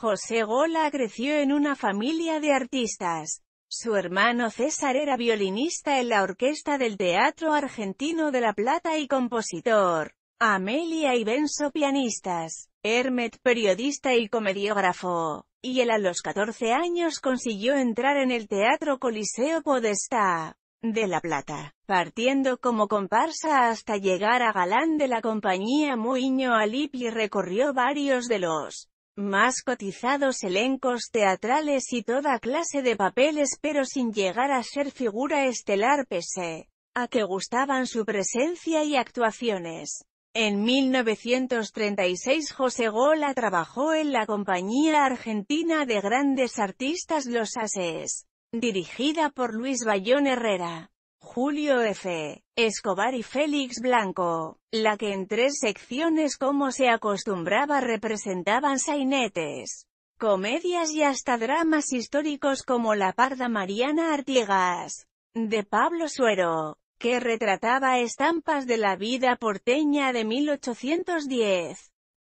José Gola creció en una familia de artistas. Su hermano César era violinista en la orquesta del Teatro Argentino de La Plata y compositor. Amelia y Benzo pianistas. Hermet periodista y comediógrafo. Y él a los 14 años consiguió entrar en el Teatro Coliseo Podestá de La Plata, partiendo como comparsa hasta llegar a galán de la compañía Muiño Alip y recorrió varios de los más cotizados elencos teatrales y toda clase de papeles pero sin llegar a ser figura estelar pese a que gustaban su presencia y actuaciones. En 1936 José Gola trabajó en la compañía argentina de grandes artistas Los Ases, dirigida por Luis Bayón Herrera. Julio F. Escobar y Félix Blanco, la que en tres secciones como se acostumbraba representaban sainetes, comedias y hasta dramas históricos como La Parda Mariana Artiegas, de Pablo Suero, que retrataba estampas de la vida porteña de 1810.